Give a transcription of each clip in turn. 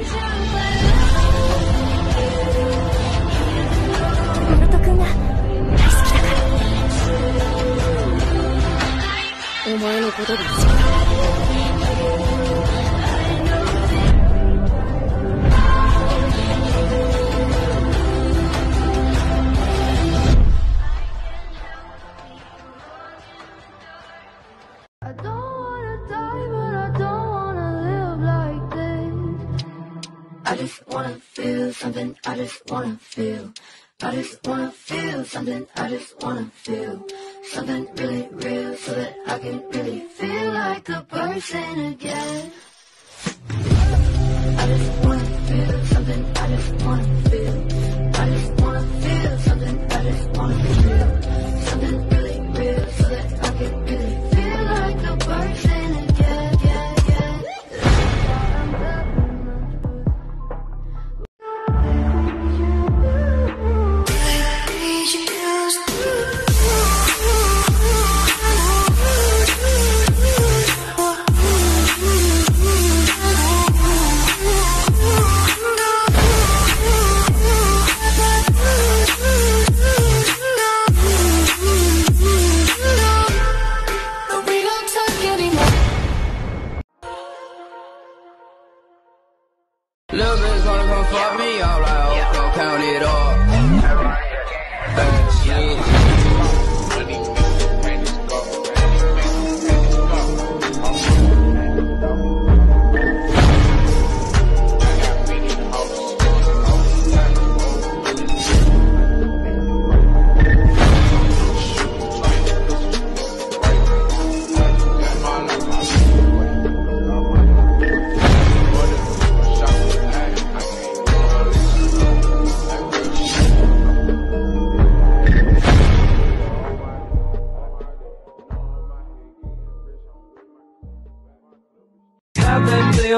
お前のことが好き something, I just wanna feel. I just wanna feel something, I just wanna feel something really real so that I can really feel like a person again. I just wanna feel something, I just wanna feel. I just wanna feel something, I just wanna feel something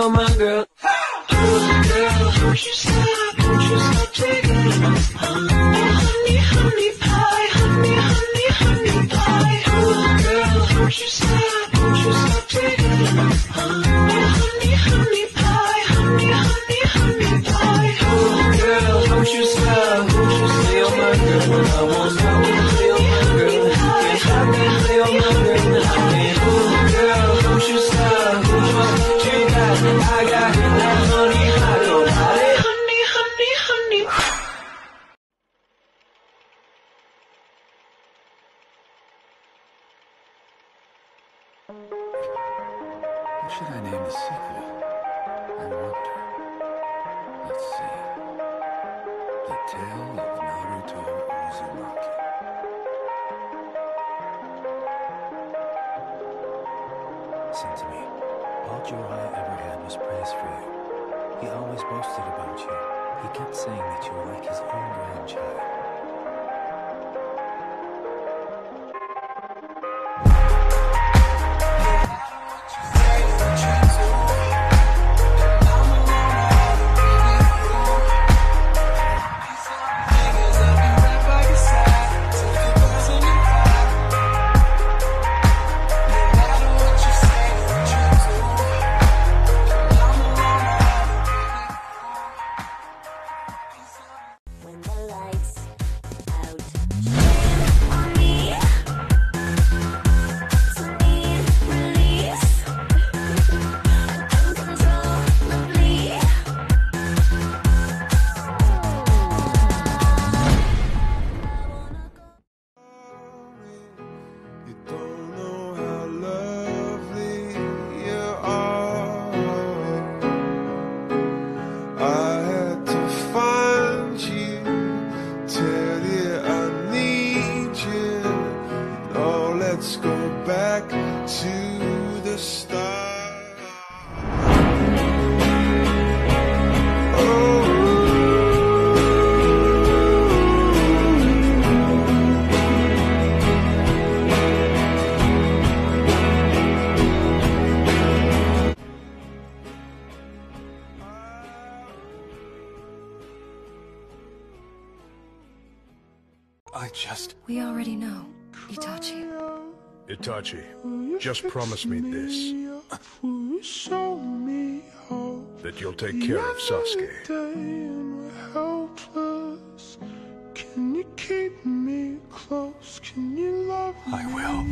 on my girl. Girl, To me. All Jiraiya ever had was praise for you. He always boasted about you. He kept saying that you were like his own grandchild. Promise me this. Show me that you'll take care of Sasuke. Day and we're helpless. Can you keep me close? Can you love me? I will.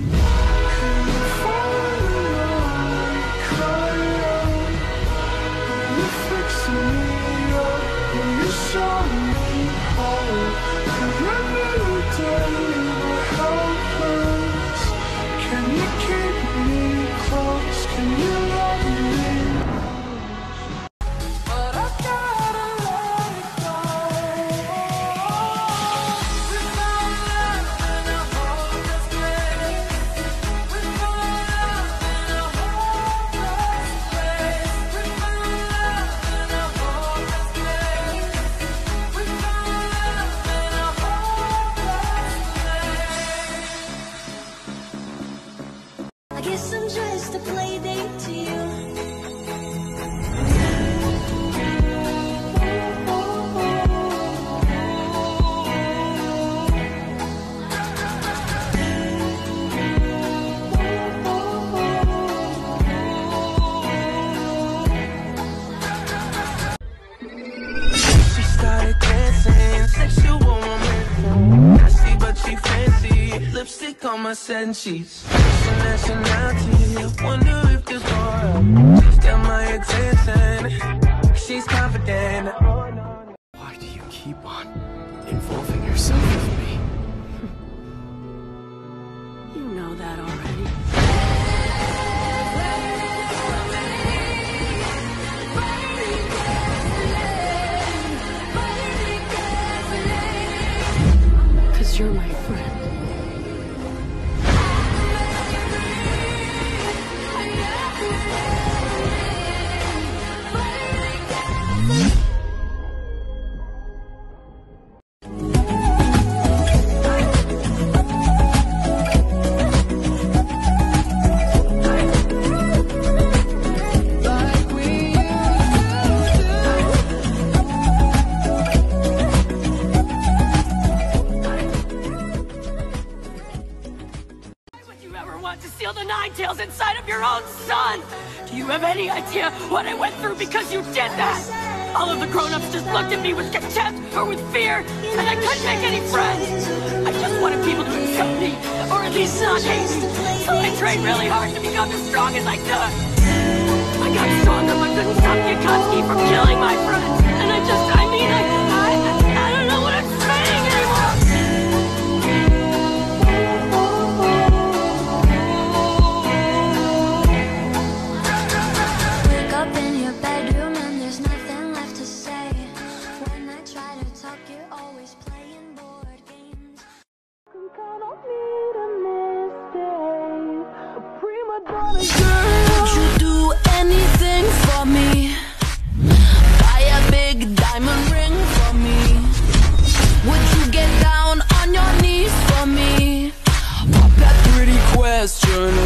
Sexual woman. Nasty but she fancy. Lipstick on my satin sheets. Nationality. I wonder if there's more. She's got my attention. She's confident. Why do you keep on involving yourself with me? You know that already. Steal the nine tails inside of your own son? Do you have any idea what I went through because you did that? All of the grown-ups just looked at me with contempt or with fear, and I couldn't make any friends. I just wanted people to accept me, or at least not hate me. So I trained really hard to become as strong as I could. I got stronger, but couldn't stop Akatsuki from killing my friends. And I just, I mean, I question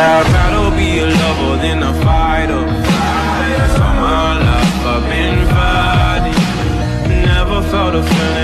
I'd rather be a lover, than a fighter. All my life, I've been fighting. Never felt a feeling.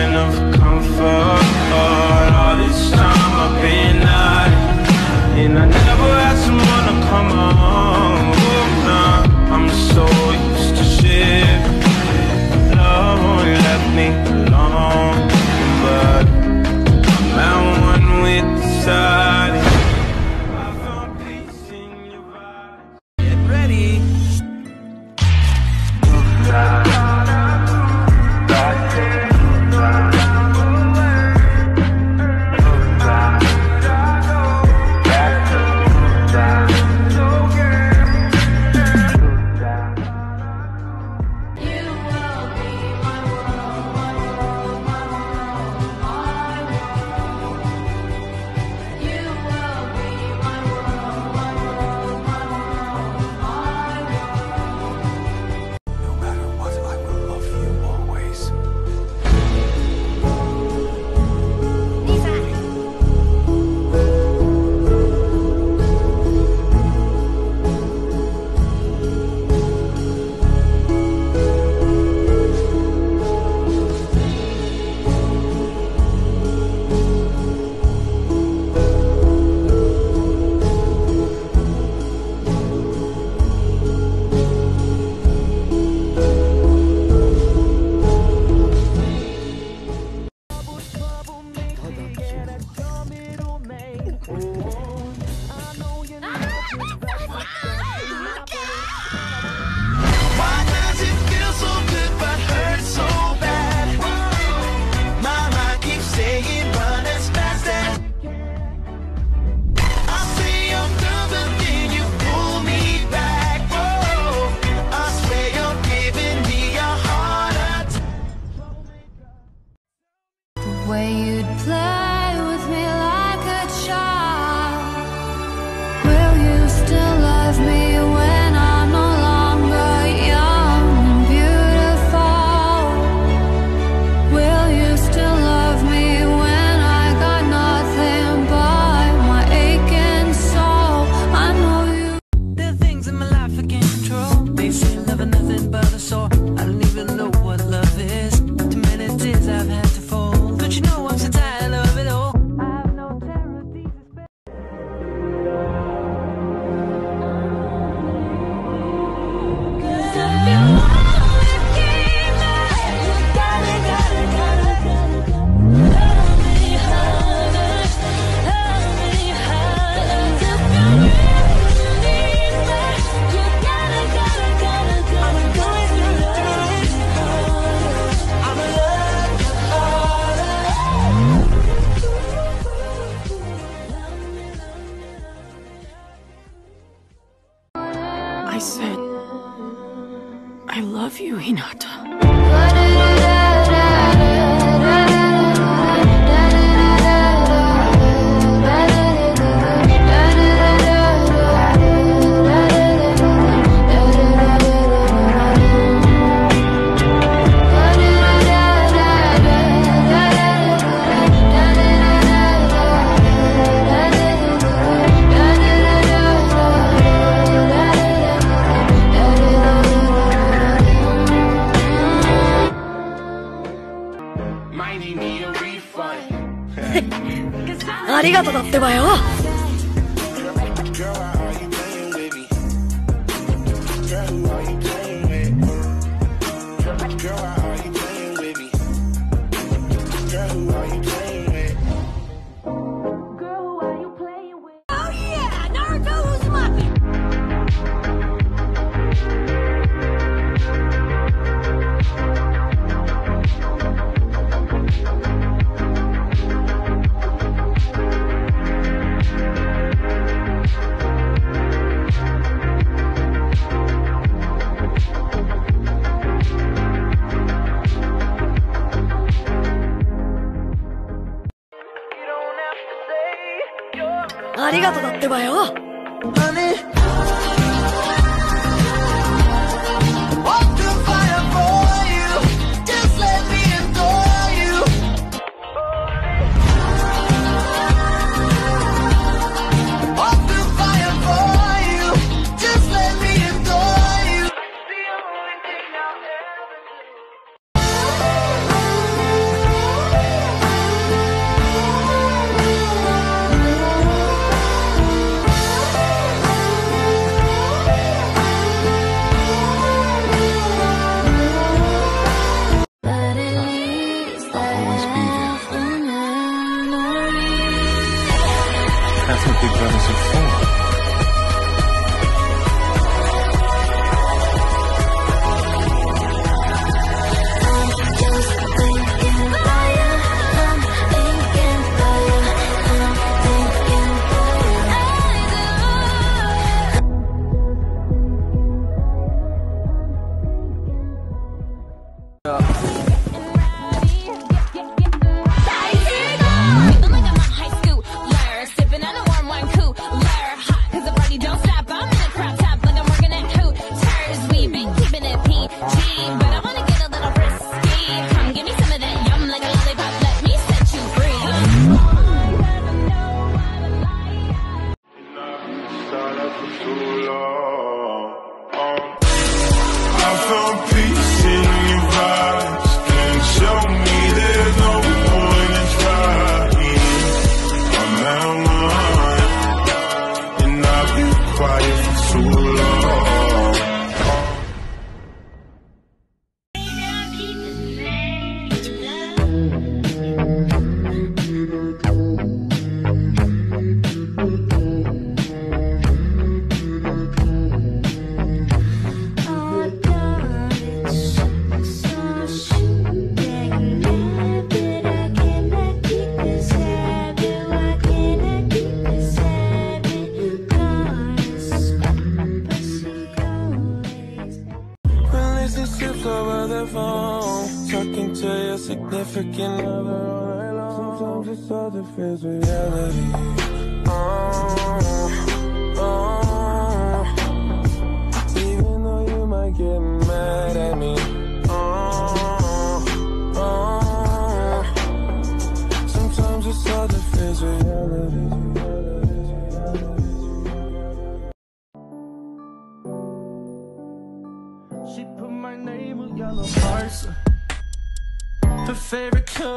silent for too long.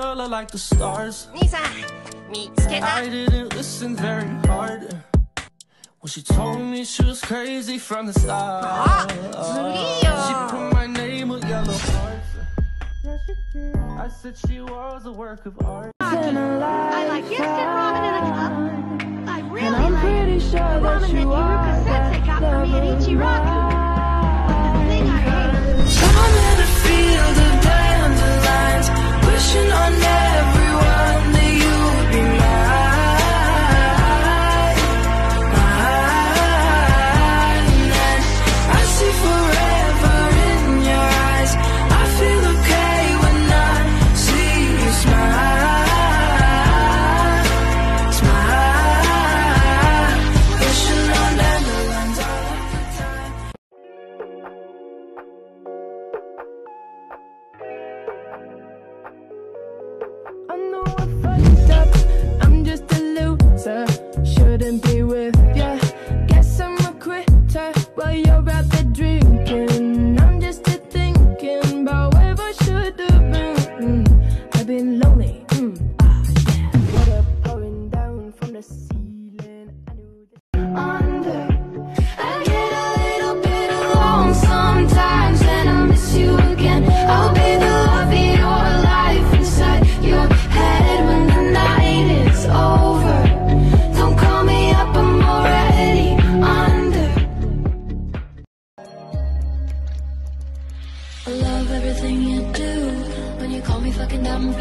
girl, I like the stars. I didn't listen very hard. Well, she told me she was crazy from the start. Ah, she put my name with yellow hearts. I said she was a work of art. I like instant ramen in a cup. I really like sure ramen that, that Iruka Sensei got for me at Ichiraku. passion on me.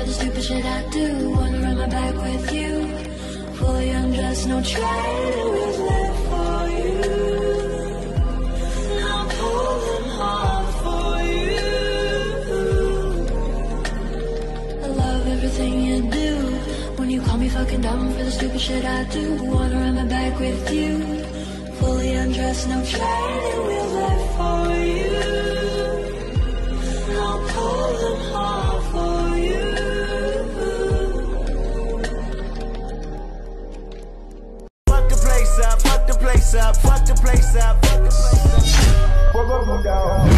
the stupid shit I do. Wanna run my back with you. Fully undressed, no traitor left for you. Hard for you. I love everything you do. When you call me fucking dumb for the stupid shit I do. Wanna run my back with you. Fully undressed, no traitor was left for you. place up, fuck the place up. Fuck up down.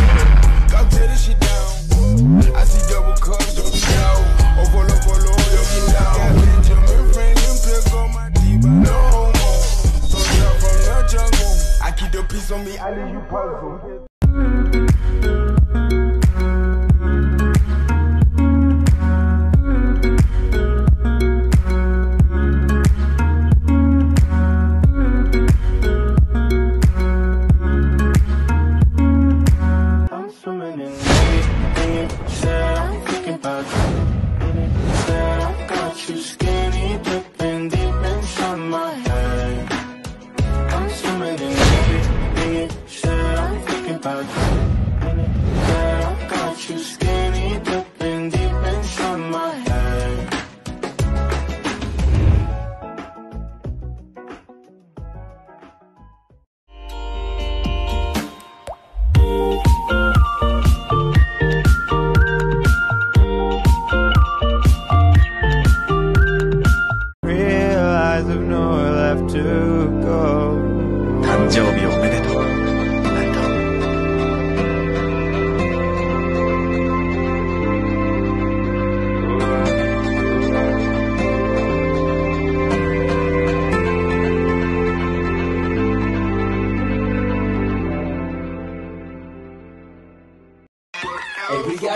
Go tear this shit down. I see double cups, double down. Oh, follow, follow, yo, get down. Got Benjamin Franklin, plug on my diva. No more. So from the jungle. I keep the peace on me, I leave you puzzled.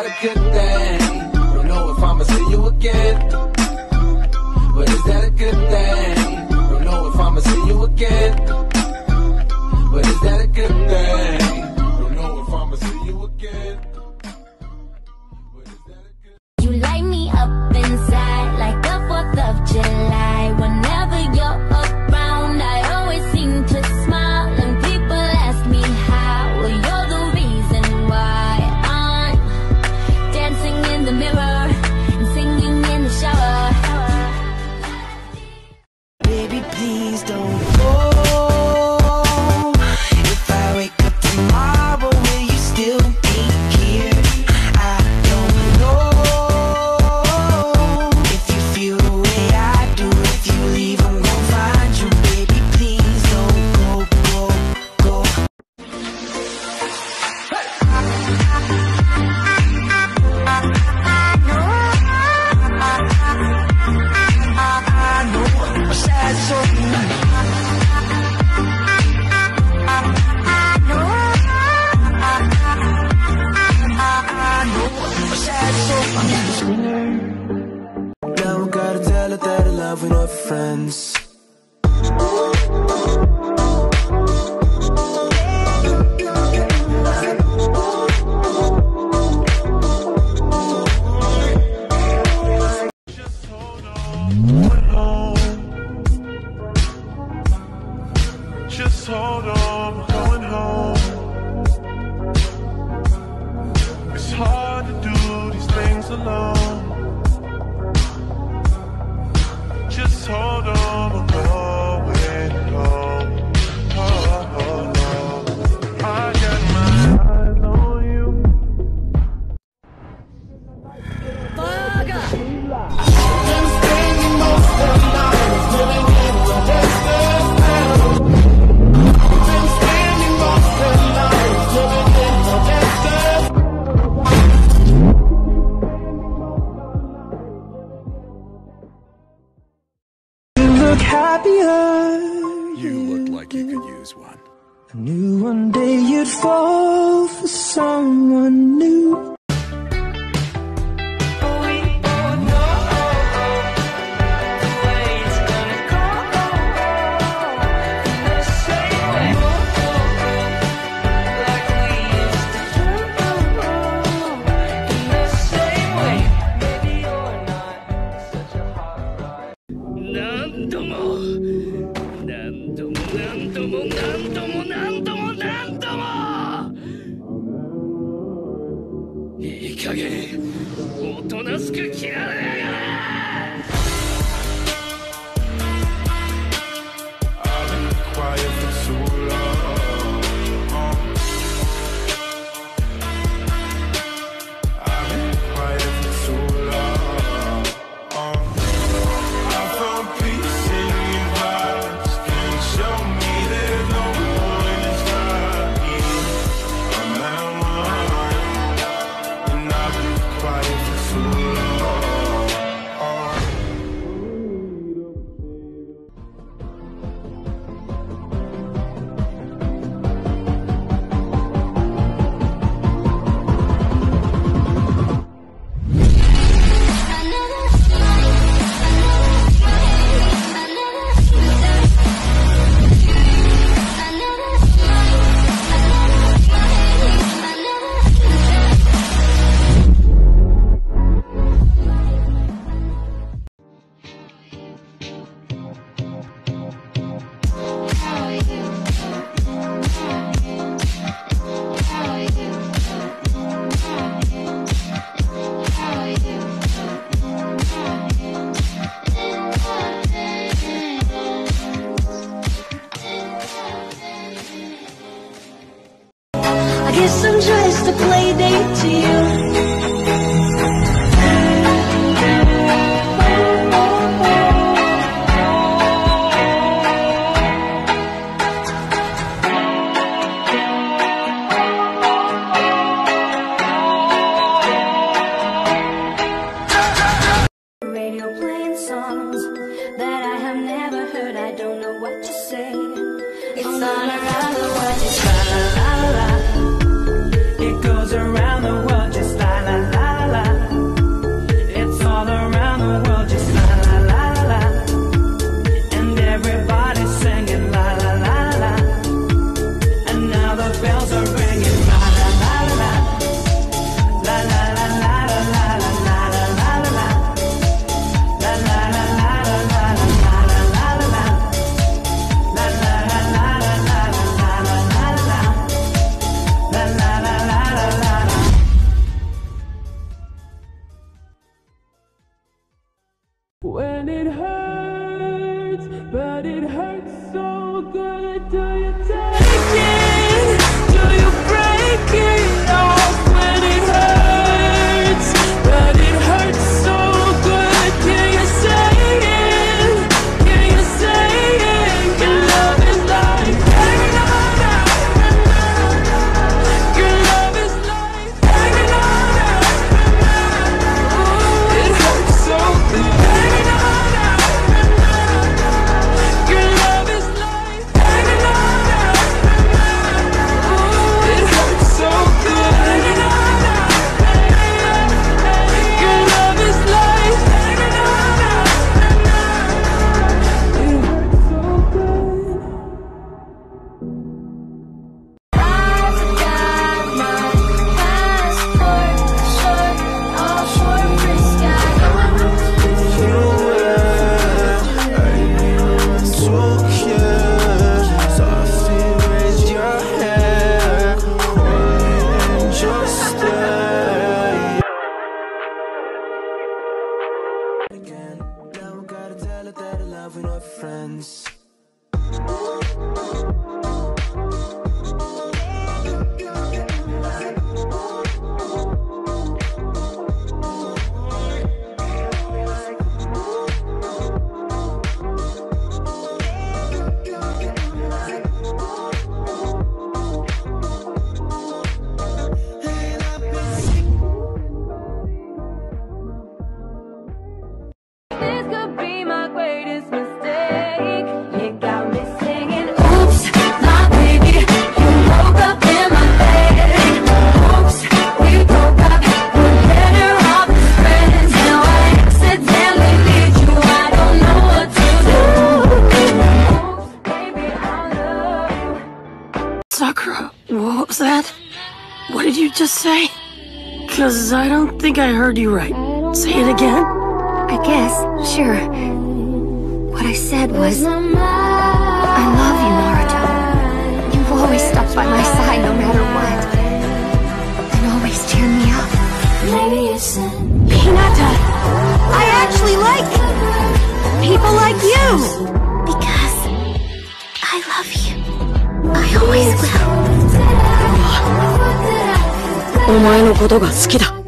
not a good thing. Don't know if I'ma see you again. But is that a good thing? Cause I don't think I heard you right. Say it again? I guess, sure. What I said was, I love you, Naruto. You've always stuck by my side no matter what. And always cheer me up. Hinata! I actually like people like you! Because I love you. I always will. お前のことが好きだ。